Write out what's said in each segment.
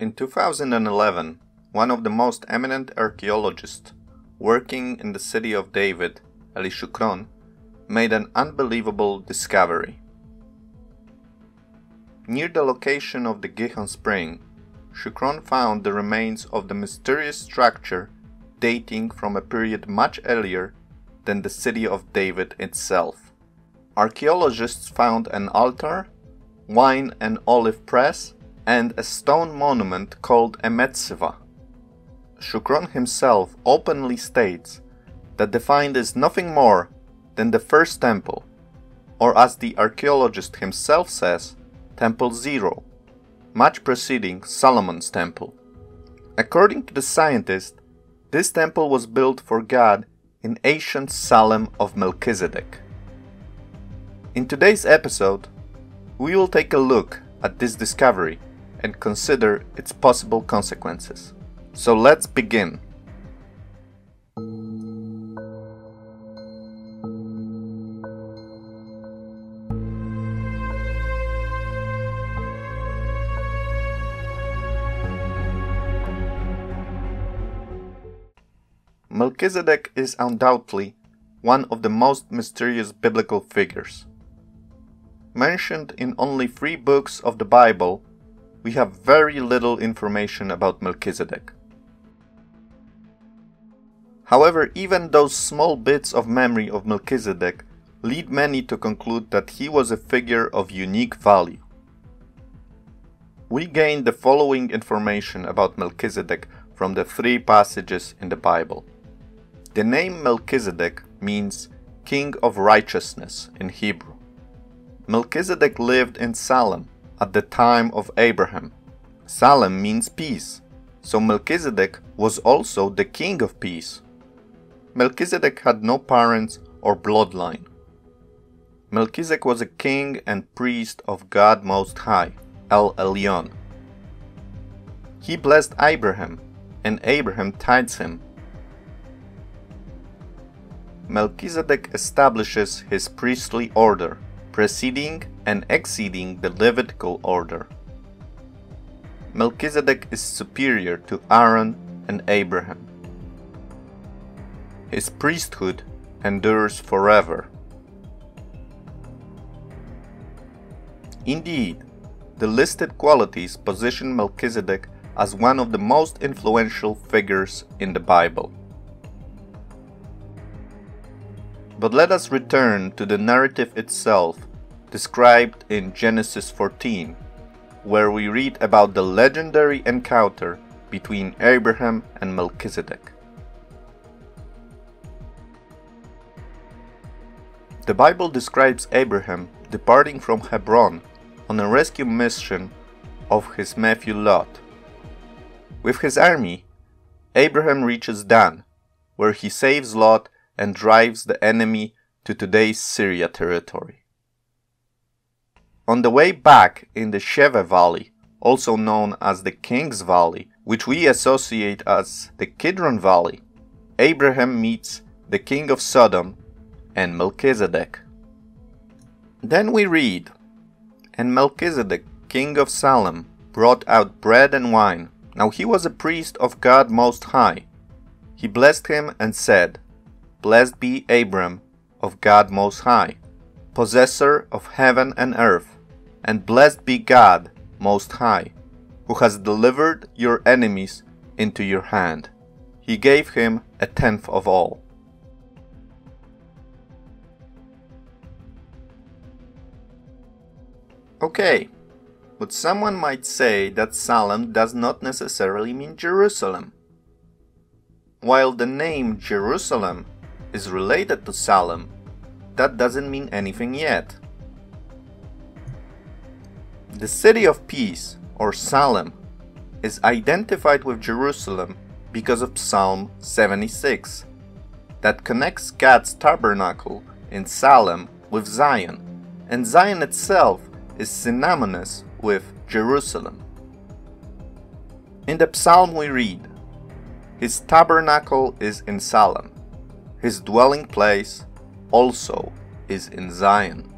In 2011, one of the most eminent archaeologists working in the city of David, Eli Shukron, made an unbelievable discovery. Near the location of the Gihon spring, Shukron found the remains of the mysterious structure dating from a period much earlier than the city of David itself. Archaeologists found an altar, wine and olive press, and a stone monument called a Metziva. Shukron himself openly states that the find is nothing more than the first temple, or as the archaeologist himself says, Temple Zero, much preceding Solomon's temple. According to the scientist, this temple was built for God in ancient Salem of Melchizedek. In today's episode, we will take a look at this discovery and consider its possible consequences. So let's begin. Melchizedek is undoubtedly one of the most mysterious biblical figures. Mentioned in only three books of the Bible, we have very little information about Melchizedek. However, even those small bits of memory of Melchizedek lead many to conclude that he was a figure of unique value. We gain the following information about Melchizedek from the three passages in the Bible. The name Melchizedek means King of Righteousness in Hebrew. Melchizedek lived in Salem at the time of Abraham. Salem means peace, so Melchizedek was also the king of peace. Melchizedek had no parents or bloodline. Melchizedek was a king and priest of God Most High, El Elyon. He blessed Abraham, and Abraham tithes him Melchizedek establishes his priestly order, preceding and exceeding the Levitical order. Melchizedek is superior to Aaron and Abraham. His priesthood endures forever. Indeed, the listed qualities position Melchizedek as one of the most influential figures in the Bible. But let us return to the narrative itself, described in Genesis 14, where we read about the legendary encounter between Abraham and Melchizedek. The Bible describes Abraham departing from Hebron on a rescue mission of his nephew Lot. With his army, Abraham reaches Dan, where he saves Lot and drives the enemy to today's Syria territory. On the way back in the Sheva Valley, also known as the King's Valley, which we associate as the Kidron Valley, Abraham meets the king of Sodom and Melchizedek. Then we read, And Melchizedek, king of Salem, brought out bread and wine. Now he was a priest of God Most High. He blessed him and said, Blessed be Abram of God Most High, possessor of heaven and earth, and blessed be God Most High, who has delivered your enemies into your hand. He gave him a tenth of all. Okay, but someone might say that Salem does not necessarily mean Jerusalem. While the name Jerusalem is related to Salem, that doesn't mean anything yet. The city of peace, or Salem, is identified with Jerusalem because of Psalm 76, that connects God's tabernacle in Salem with Zion, and Zion itself is synonymous with Jerusalem. In the psalm we read, His tabernacle is in Salem, his dwelling place also is in Zion.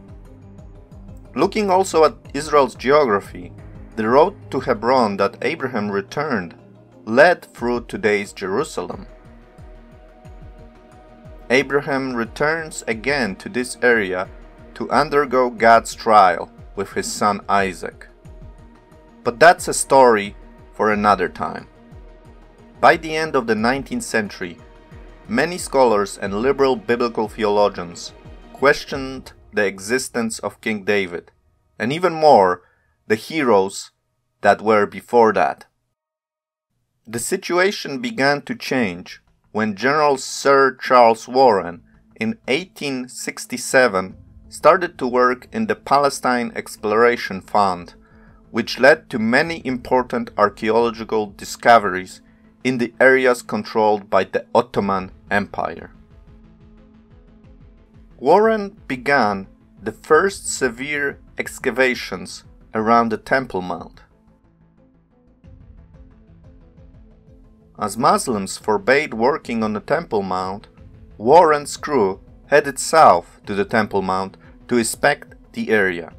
Looking also at Israel's geography, The road to Hebron that Abraham returned led through today's Jerusalem. Abraham returns again to this area to undergo God's trial with his son Isaac. But that's a story for another time. By the end of the 19th century, many scholars and liberal biblical theologians questioned the existence of King David, and even more, the heroes that were before that. The situation began to change when General Sir Charles Warren in 1867 started to work in the Palestine Exploration Fund, which led to many important archaeological discoveries in the areas controlled by the Ottoman Empire. Warren began the first severe excavations around the Temple Mount. As Muslims forbade working on the Temple Mount, Warren's crew headed south to the Temple Mount to inspect the area.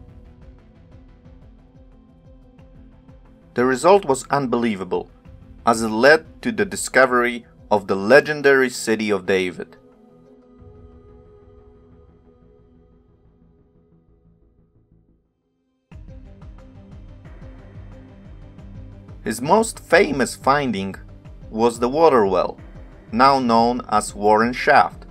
The result was unbelievable, as it led to the discovery of the legendary city of David. His most famous finding was the water well, now known as Warren Shaft,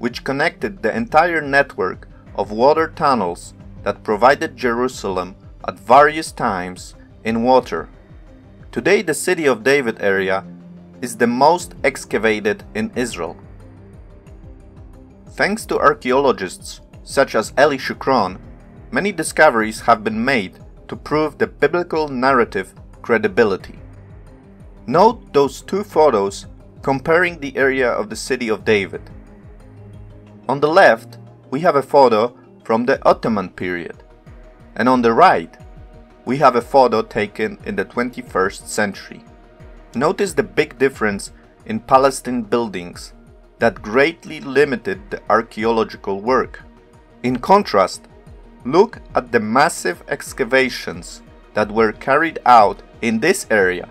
which connected the entire network of water tunnels that provided Jerusalem at various times in water. Today the city of David area is the most excavated in Israel. Thanks to archaeologists such as Eli Shukron, many discoveries have been made to prove the biblical narrative credibility. Note those two photos comparing the area of the city of David. On the left, we have a photo from the Ottoman period, and on the right, we have a photo taken in the 21st century. Notice the big difference in Palestine buildings that greatly limited the archaeological work. In contrast, look at the massive excavations that were carried out in this area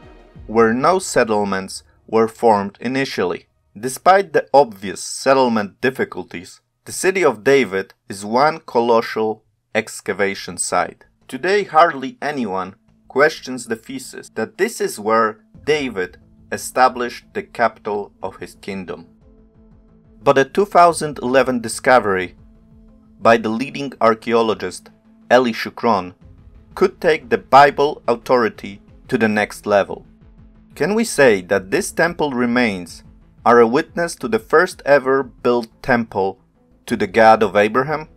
where no settlements were formed initially. Despite the obvious settlement difficulties, the city of David is one colossal excavation site. Today, hardly anyone questions the thesis that this is where David established the capital of his kingdom. But a 2011 discovery by the leading archaeologist Eli Shukron could take the Bible authority to the next level. Can we say that this temple remains are a witness to the first ever built temple to the God of Abraham?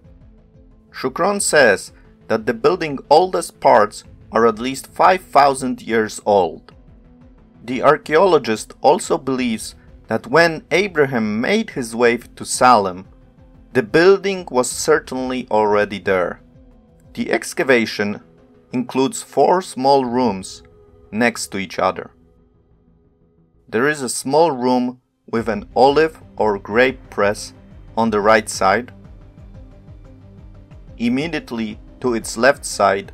Shukron says that the building's oldest parts are at least 5,000 years old. The archaeologist also believes that when Abraham made his way to Salem, the building was certainly already there. The excavation includes four small rooms next to each other. There is a small room with an olive or grape press on the right side. Immediately to its left side,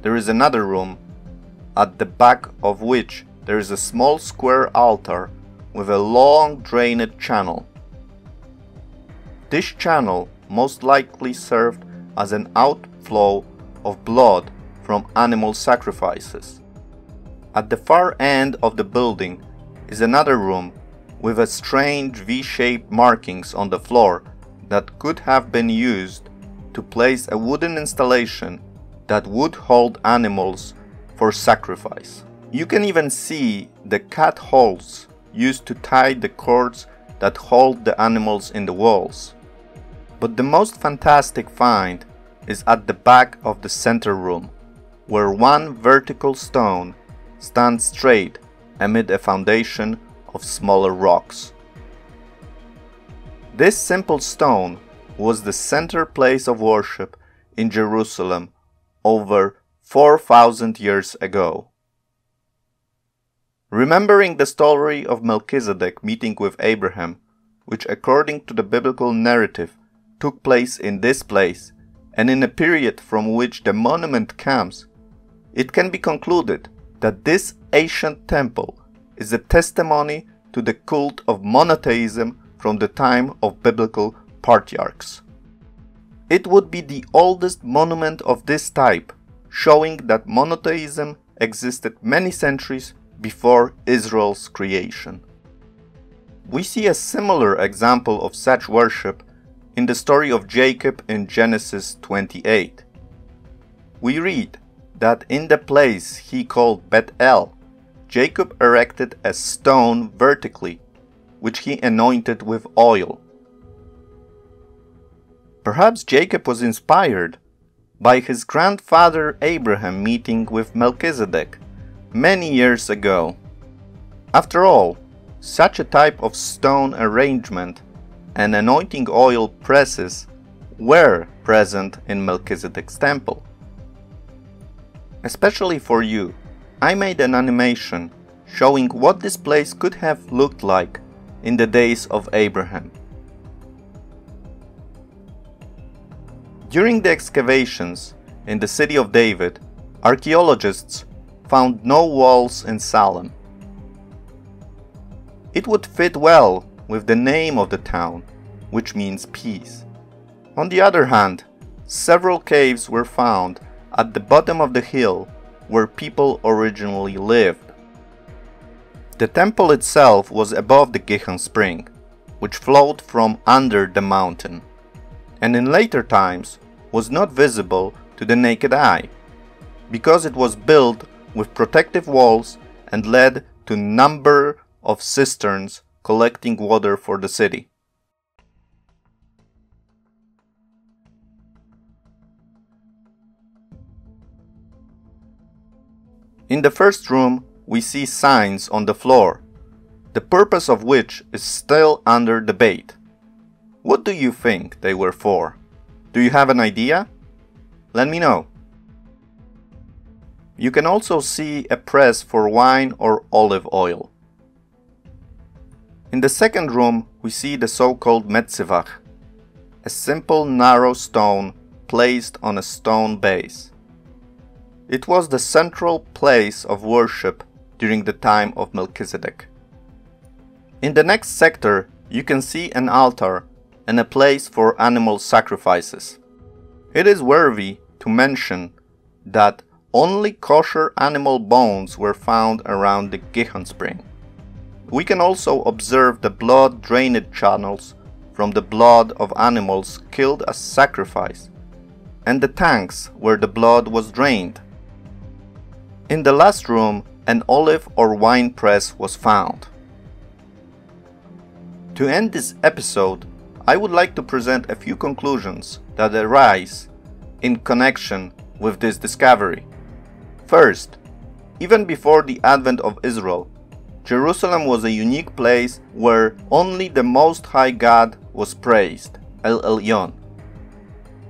there is another room, at the back of which there is a small square altar with a long drained channel. This channel most likely served as an outflow of blood from animal sacrifices. At the far end of the building is another room with a strange V-shaped markings on the floor that could have been used to place a wooden installation that would hold animals for sacrifice. You can even see the cat holes used to tie the cords that hold the animals in the walls. But the most fantastic find is at the back of the center room, where one vertical stone stands straight amid a foundation of smaller rocks. This simple stone was the center place of worship in Jerusalem over 4,000 years ago. Remembering the story of Melchizedek meeting with Abraham, which according to the biblical narrative took place in this place and in a period from which the monument comes, it can be concluded that this ancient temple is a testimony to the cult of monotheism from the time of biblical patriarchs. It would be the oldest monument of this type, showing that monotheism existed many centuries before Israel's creation. We see a similar example of such worship in the story of Jacob in Genesis 28. We read that in the place he called Bethel, Jacob erected a stone vertically, which he anointed with oil. Perhaps Jacob was inspired by his grandfather Abraham meeting with Melchizedek many years ago. After all, such a type of stone arrangement and anointing oil presses were present in Melchizedek's temple. Especially for you, I made an animation showing what this place could have looked like in the days of Abraham. During the excavations in the city of David, archaeologists found no walls in Salem. It would fit well with the name of the town, which means peace. On the other hand, several caves were found at the bottom of the hill where people originally lived. The temple itself was above the Gihon spring, which flowed from under the mountain, and in later times was not visible to the naked eye, because it was built with protective walls and led to number of cisterns collecting water for the city. In the first room, we see signs on the floor, the purpose of which is still under debate. What do you think they were for? Do you have an idea? Let me know. You can also see a press for wine or olive oil. In the second room, we see the so-called Metzivach, a simple narrow stone placed on a stone base. It was the central place of worship during the time of Melchizedek. In the next sector, you can see an altar and a place for animal sacrifices. It is worthy to mention that only kosher animal bones were found around the Gihon spring. We can also observe the blood drainage channels from the blood of animals killed as sacrifice, and the tanks where the blood was drained. In the last room, an olive or wine press was found. To end this episode, I would like to present a few conclusions that arise in connection with this discovery. First, even before the advent of Israel, Jerusalem was a unique place where only the Most High God was praised, El Elyon.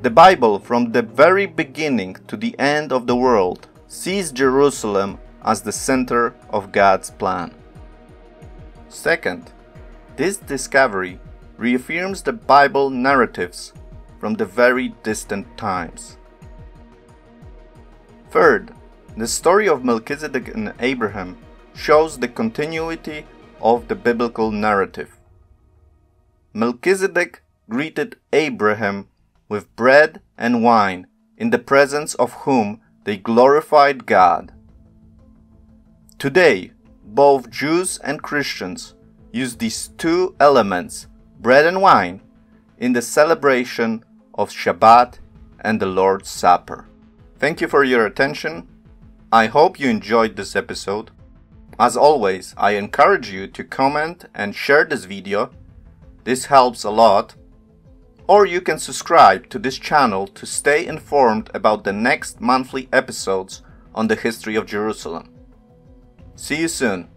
The Bible, from the very beginning to the end of the world, sees Jerusalem as the center of God's plan. Second, this discovery reaffirms the Bible narratives from the very distant times. Third, the story of Melchizedek and Abraham shows the continuity of the biblical narrative. Melchizedek greeted Abraham with bread and wine, in the presence of whom they glorified God. Today, both Jews and Christians use these two elements, bread and wine, in the celebration of Shabbat and the Lord's Supper. Thank you for your attention. I hope you enjoyed this episode. As always, I encourage you to comment and share this video. This helps a lot or you can subscribe to this channel to stay informed about the next monthly episodes on the history of Jerusalem. See you soon.